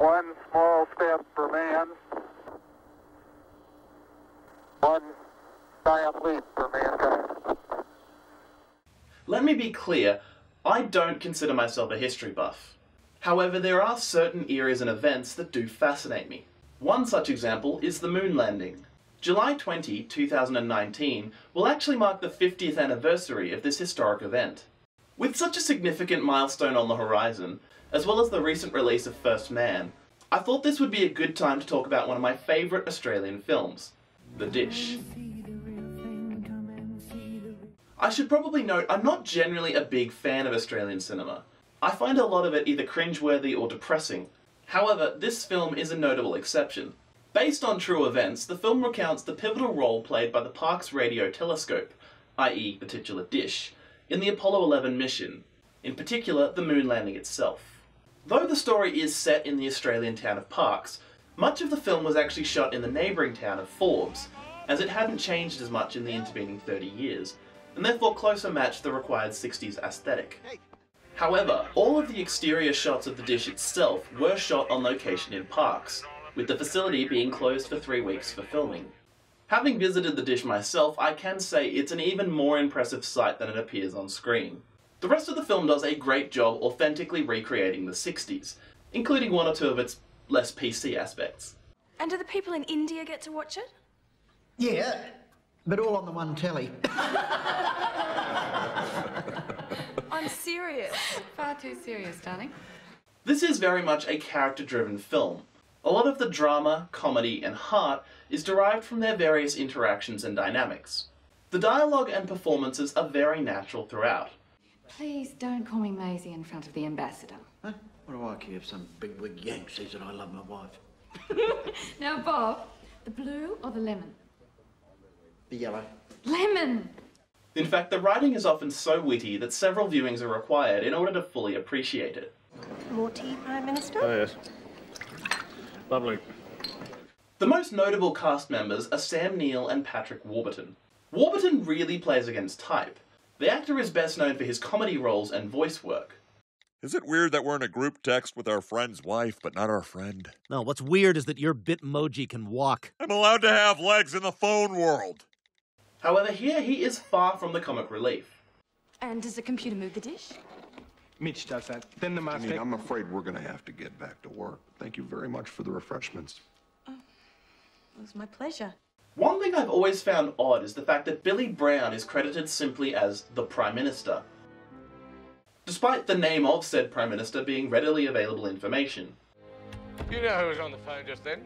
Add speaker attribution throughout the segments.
Speaker 1: One small step for man, one giant leap for mankind.
Speaker 2: Let me be clear, I don't consider myself a history buff. However, there are certain eras and events that do fascinate me. One such example is the moon landing. July 20, 2019 will actually mark the 50th anniversary of this historic event. With such a significant milestone on the horizon, as well as the recent release of First Man, I thought this would be a good time to talk about one of my favourite Australian films, The Dish. I should probably note I'm not generally a big fan of Australian cinema. I find a lot of it either cringeworthy or depressing. However, this film is a notable exception. Based on true events, the film recounts the pivotal role played by the Parkes radio telescope, i.e. the titular dish, in the Apollo 11 mission, in particular the moon landing itself. Though the story is set in the Australian town of Parkes, much of the film was actually shot in the neighbouring town of Forbes, as it hadn't changed as much in the intervening 30 years, and therefore closer matched the required 60s aesthetic. However, all of the exterior shots of the dish itself were shot on location in Parkes, with the facility being closed for three weeks for filming. Having visited the dish myself, I can say it's an even more impressive sight than it appears on screen. The rest of the film does a great job authentically recreating the 60s, including one or two of its less PC aspects.
Speaker 3: And do the people in India get to watch it?
Speaker 4: Yeah, but all on the one telly.
Speaker 3: I'm serious.
Speaker 5: Far too serious, darling.
Speaker 2: This is very much a character driven film. A lot of the drama, comedy, and heart is derived from their various interactions and dynamics. The dialogue and performances are very natural throughout.
Speaker 5: Please don't call me Maisie in front of the ambassador.
Speaker 4: Huh? What do I care if some bigwig yank says that I love my wife?
Speaker 5: Now, Bob, the blue or the lemon?
Speaker 4: The yellow.
Speaker 5: Lemon!
Speaker 2: In fact, the writing is often so witty that several viewings are required in order to fully appreciate it.
Speaker 6: More tea, Prime Minister?
Speaker 7: Oh, yes. Lovely.
Speaker 2: The most notable cast members are Sam Neill and Patrick Warburton. Warburton really plays against type. The actor is best known for his comedy roles and voice work.
Speaker 8: Is it weird that we're in a group text with our friend's wife, but not our friend?
Speaker 9: No, what's weird is that your Bitmoji can walk.
Speaker 8: I'm allowed to have legs in the phone world.
Speaker 2: However, here he is far from the comic relief.
Speaker 3: And does the computer move the dish?
Speaker 10: Mitch does that. Then the
Speaker 11: I mean, I'm afraid we're going to have to get back to work. Thank you very much for the refreshments.
Speaker 6: Oh, it was my pleasure.
Speaker 2: One thing I've always found odd is the fact that Bille Brown is credited simply as the Prime Minister, despite the name of said Prime Minister being readily available information.
Speaker 7: You know who was on the phone just then?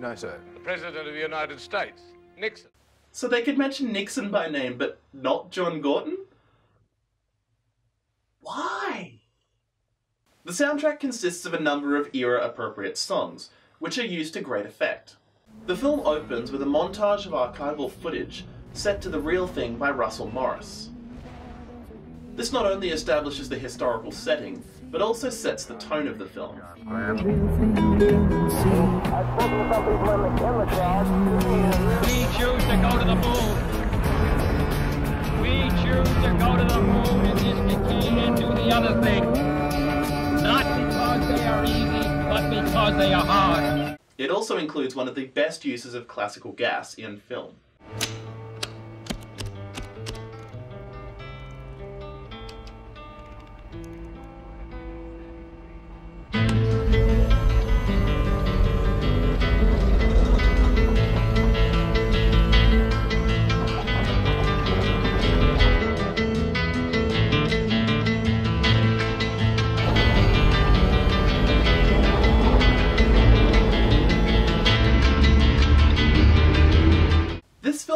Speaker 11: No, sir.
Speaker 7: The President of the United States, Nixon.
Speaker 2: So they could mention Nixon by name, but not John Gorton? Why? The soundtrack consists of a number of era appropriate songs, which are used to great effect. The film opens with a montage of archival footage set to The Real Thing by Russell Morris. This not only establishes the historical setting, but also sets the tone of the film.
Speaker 12: We choose to go to the moon. We choose to go to the moon in this decade and do the other thing. Not because they are easy, but because they are hard.
Speaker 2: It also includes one of the best uses of classical gas in film.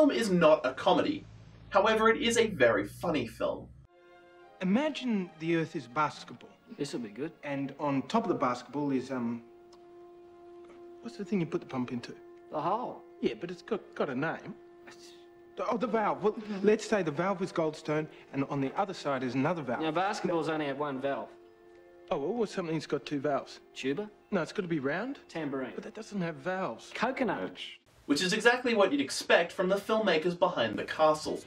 Speaker 2: Film is not a comedy. However, it is a very funny film.
Speaker 10: Imagine the Earth is basketball,
Speaker 4: This'll be good.
Speaker 10: and on top of the basketball is um. What's the thing you put the pump into?
Speaker 4: The hole.
Speaker 10: Yeah, but it's got got a name. Oh, the valve. Well, let's say the valve is Goldstone, and on the other side is another valve.
Speaker 4: Now, basketballs only have one valve.
Speaker 10: Oh, well, what's something that's got two valves?
Speaker 4: Tuba,
Speaker 10: No, it's got to be round.
Speaker 4: tambourine,
Speaker 10: But that doesn't have valves.
Speaker 4: coconut.
Speaker 2: Which is exactly what you'd expect from the filmmakers behind The Castle.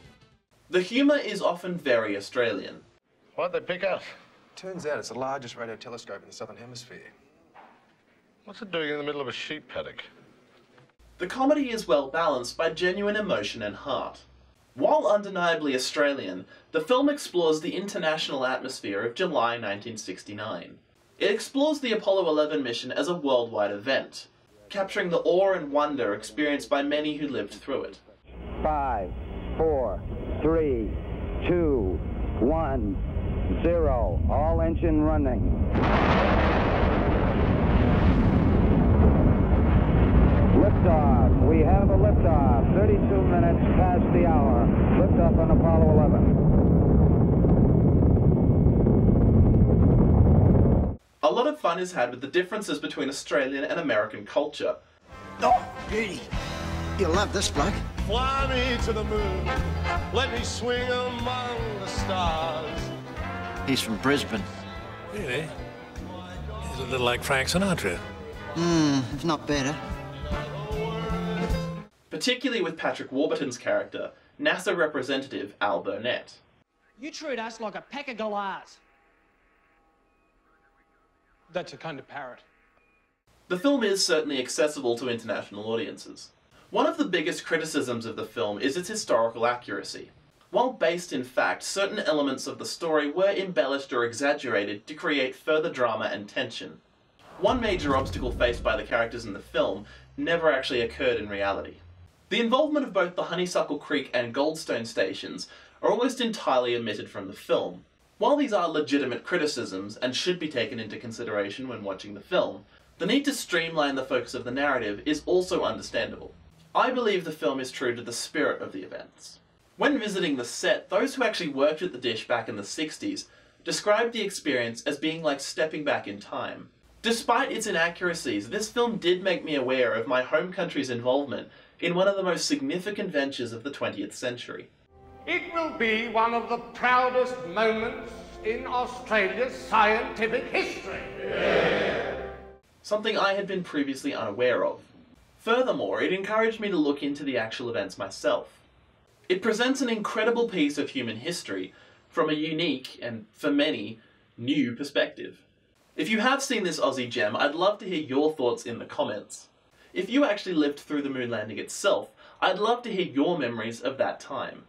Speaker 2: The humour is often very Australian.
Speaker 7: Why'd they pick us?
Speaker 13: Turns out it's the largest radio telescope in the southern hemisphere.
Speaker 7: What's it doing in the middle of a sheep paddock?
Speaker 2: The comedy is well balanced by genuine emotion and heart. While undeniably Australian, the film explores the international atmosphere of July 1969. It explores the Apollo 11 mission as a worldwide event, capturing the awe and wonder experienced by many who lived through it.
Speaker 13: Five, four, three, two, one, zero. All engine running. Liftoff. We have a liftoff. 32 minutes past the hour. Liftoff on Apollo 11.
Speaker 2: A lot of fun is had with the differences between Australian and American culture.
Speaker 4: Oh, beauty. You'll love this bloke.
Speaker 14: Fly me to the moon. Let me swing among the stars.
Speaker 4: He's from Brisbane.
Speaker 15: Really? He's a little like Frank Sinatra.
Speaker 4: Hmm, if not better.
Speaker 2: Particularly with Patrick Warburton's character, NASA representative Al Burnett.
Speaker 16: You treat us like a pack of galahs.
Speaker 10: That's a kind of parrot.
Speaker 2: The film is certainly accessible to international audiences. One of the biggest criticisms of the film is its historical accuracy. While based in fact, certain elements of the story were embellished or exaggerated to create further drama and tension. One major obstacle faced by the characters in the film never actually occurred in reality. The involvement of both the Honeysuckle Creek and Goldstone stations are almost entirely omitted from the film. While these are legitimate criticisms and should be taken into consideration when watching the film, the need to streamline the focus of the narrative is also understandable. I believe the film is true to the spirit of the events. When visiting the set, those who actually worked at the dish back in the 60s described the experience as being like stepping back in time. Despite its inaccuracies, this film did make me aware of my home country's involvement in one of the most significant ventures of the 20th century.
Speaker 7: It will be one of the proudest moments in Australia's scientific history.
Speaker 2: Something I had been previously unaware of. Furthermore, it encouraged me to look into the actual events myself. It presents an incredible piece of human history from a unique, and for many, new perspective. If you have seen this Aussie gem, I'd love to hear your thoughts in the comments. If you actually lived through the moon landing itself, I'd love to hear your memories of that time.